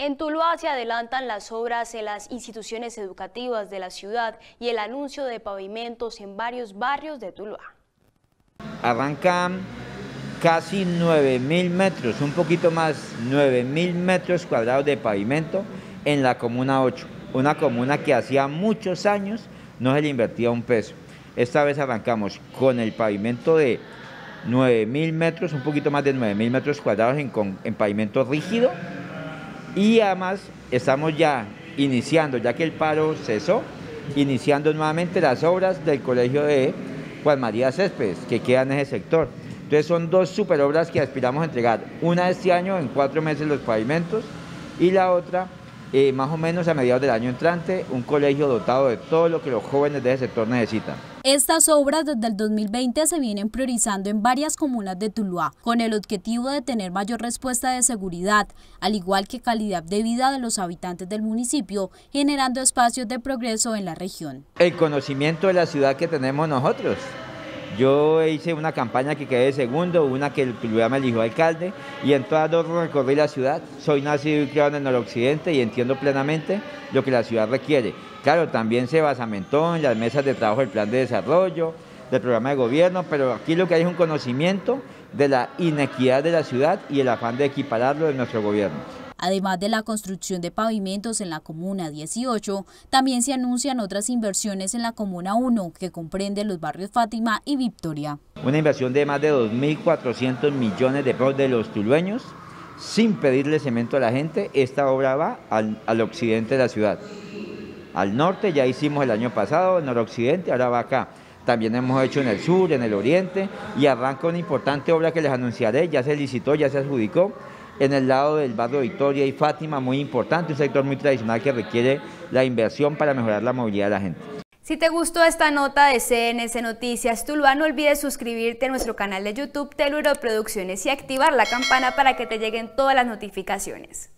En Tuluá se adelantan las obras en las instituciones educativas de la ciudad y el anuncio de pavimentos en varios barrios de Tuluá. Arrancan casi 9.000 metros, un poquito más, 9.000 metros cuadrados de pavimento en la Comuna 8, una comuna que hacía muchos años no se le invertía un peso. Esta vez arrancamos con el pavimento de 9.000 metros, un poquito más de 9.000 metros cuadrados en, en pavimento rígido, y además estamos ya iniciando, ya que el paro cesó, iniciando nuevamente las obras del colegio de Juan María Céspedes, que queda en ese sector. Entonces son dos super obras que aspiramos a entregar. Una este año, en cuatro meses los pavimentos, y la otra, eh, más o menos a mediados del año entrante, un colegio dotado de todo lo que los jóvenes de ese sector necesitan. Estas obras desde el 2020 se vienen priorizando en varias comunas de Tuluá, con el objetivo de tener mayor respuesta de seguridad, al igual que calidad de vida de los habitantes del municipio, generando espacios de progreso en la región. El conocimiento de la ciudad que tenemos nosotros. Yo hice una campaña que quedé segundo, una que el Tuluá me eligió alcalde, y en todas dos recorrí la ciudad. Soy nacido y criado en el noroccidente y entiendo plenamente lo que la ciudad requiere Claro, también se basamentó en las mesas de trabajo del plan de desarrollo, del programa de gobierno, pero aquí lo que hay es un conocimiento de la inequidad de la ciudad y el afán de equipararlo de nuestro gobierno. Además de la construcción de pavimentos en la Comuna 18, también se anuncian otras inversiones en la Comuna 1, que comprende los barrios Fátima y Victoria. Una inversión de más de 2.400 millones de pesos de los tulueños, sin pedirle cemento a la gente, esta obra va al, al occidente de la ciudad al norte, ya hicimos el año pasado, en noroccidente, ahora va acá. También hemos hecho en el sur, en el oriente, y arranca una importante obra que les anunciaré, ya se licitó, ya se adjudicó, en el lado del barrio Victoria y Fátima, muy importante, un sector muy tradicional que requiere la inversión para mejorar la movilidad de la gente. Si te gustó esta nota de CNS Noticias Tuluá, no olvides suscribirte a nuestro canal de YouTube Teluro Producciones y activar la campana para que te lleguen todas las notificaciones.